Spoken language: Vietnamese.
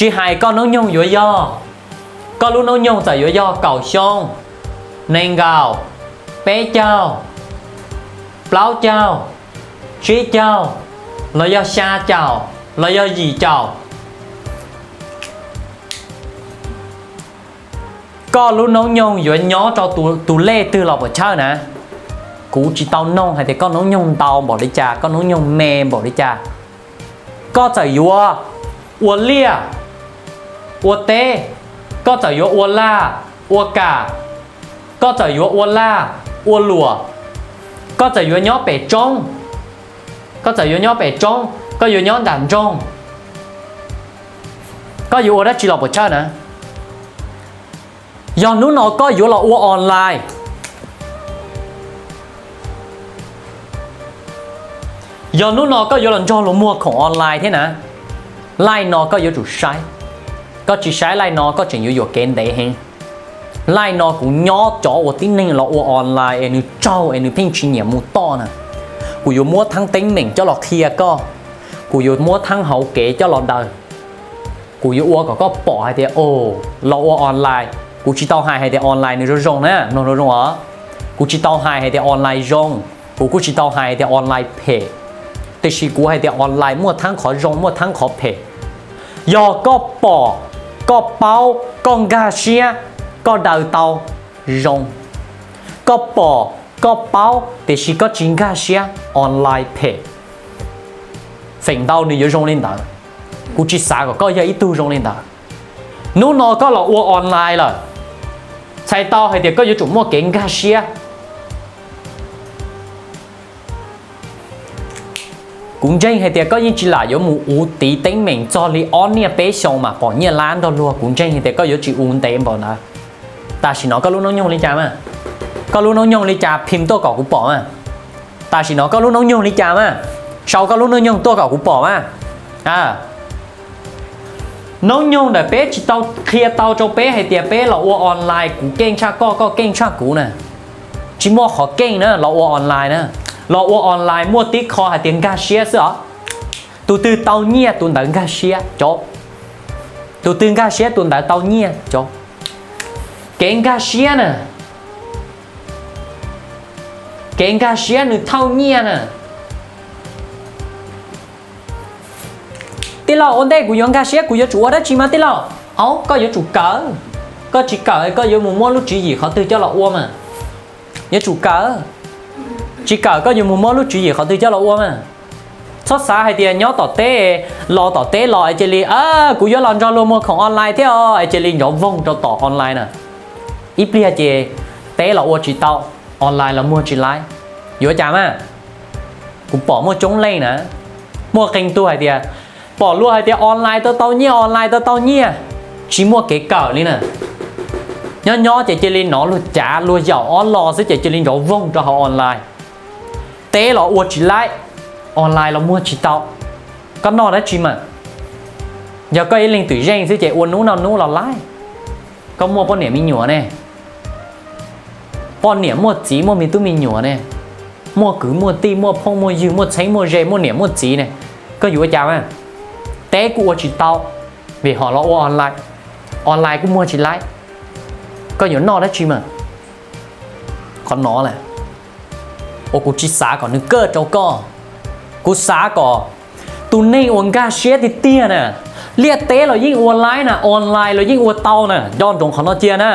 chỉ hai con nó nhung dưới do. Con lúc nó nhung tại dưới do cầu sông nên gạo bé chào plau chào trí chào là do xa chào là do gì chào có lúc nấu nhung dưới nhỏ cho tù tù lê từ lọc ở chơi nè. Cú chỉ tao nông hay thì con nấu nhung tao bỏ đi cha con nấu nhung mềm bỏ đi cha có chạy yếu ua lia ua tê có chạy yếu ua la ua cả có chạy yếu ua la ua lùa có chạy yếu nhó bể trông có chạy yếu nhó bể trông có yếu nhó đàn trông có yếu đó chỉ là bỏ chơi nè do nó nó có yếu là ua online giờ nó nó có yếu lần cho nó muaของ online thế nè lại nó có yếu chủ sai có chỉ sai lại nó có chỉ yếu yếu kén đấy hen lại nó cũng nhỏ cho我tin nên là ua online em trâu em pin chỉ nhiều mua to nè cụ yếu mua thằng tính mình cho lọt kia có cụ yếu mua thằng hậu kế cho lọt đời cụ yếu ua có có bỏ hay thì ô lo ua online cụ chỉ tao hai hay thì online nữa rong nè nó nó rong ở cụ chỉ tao hai hay thì online rong cụ cụ chỉ tao hai thì online pay แต่ชีกูให้เดียออนไลน์มั่วทั้งขอรงมั่วทั้งขอเพยอก็ปอ có bao con gà xe có đầu tàu, rồng. Có bò, có bao, thì chỉ có chính gà xe online pay phần đầu nữa rồng lên đó cũng chỉ sao có có giấy tu rồng lên đó nếu nó có là online rồi sai tao hay thì có những chủ mua kiện gà xe cũng chính hay tiệt có những chỉ là có một ưu tí tính mình cho lý on nia bé xong mà bỏ nhiên lan đó luôn. Cũng chính hay tiệt có có chỉ uống tên bỏ nè. Ta chỉ nó có lúc nó nhung đi chả mà. Có lúc nó nhung đi chả, phim tôi cỏ cũng bỏ mà. Ta chỉ nó có lúc nó nhung đi chả mà. Sau có lúc nó nhung tôi cỏ cũng bỏ mà. À. Nó nhung để bé chỉ tao kia tao cho bé hay tiệt bé là ua online, cũng kênh cha co co kênh cha cũ nè. Chỉ mua khó kênh nữa là ua online nữa lo ô online, mua tí kho hay tiếng ga xia sữa tu tư tàu nhia tu đợi ga xia cho tu tư ga xia tu đợi tàu nhia cho cái ga xia nè. Cái ga xia nè tao nhia nè. Tí lo ổn đây, của yon ga xia của chủ chủ đó chỉ mà, tí lo ấu, có yon chủ cỡ. Có chỉ cỡ, có yon một mua lúc chỉ gì khó tư cho lo ô mà. Yon chủ cỡ chỉ cả có nhiều mua mưa lúc chỉ gì khó tư cho là uống mà. Sốt xa hay tiền nhớ tỏ tế, lo tỏ tế lo ai chơi li à cú nhớ làm cho luôn mua không online thế ơi ai chơi li nhỏ vong cho tỏ online nè ít lia chơi tế là uống chỉ tao, online là mua chỉ lại nhớ chả mà. Cú bỏ mua chống lên nè. Mua kênh tu hay tiền bỏ luôn hay tiền online tao tao nhia online à. tao tao nhia chỉ mua cái cờ đi nè. Nhớ nhớ chơi chơi li nó luôn chả luôn giàu online sẽ chơi chơi li nhỏ vong cho họ online tế là uo chỉ lại, online là mua chỉ tao có nó đó chỉ mà. Giờ có ý linh tử gen sẽ chạy uốn nú nào nú là lại có mua bao niệm mình nhủa nè. Bao niệm mua chỉ mua mình tu mình nhủa nè. Mua cứ, mua ti, mua phong, mua dư, mua tránh mua rẻ mua niệm mua chỉ nè. Có dụ chào mà tế của chỉ tao vì họ lo online. Online cũng mua chỉ lại. Có nhiều nó đó chỉ mà. Còn nó là โอ้กูชิสาก่อนนึกเกิดเจ้าก็กูสาก่อตุนในอวนกาเชียติเตียน่ะเรียกเต้เรายิ่งอวนไลน์น่ะออนไลน์เรายิ่งอวนเตาน่ะย้อนตรงของนอเจียน่ะ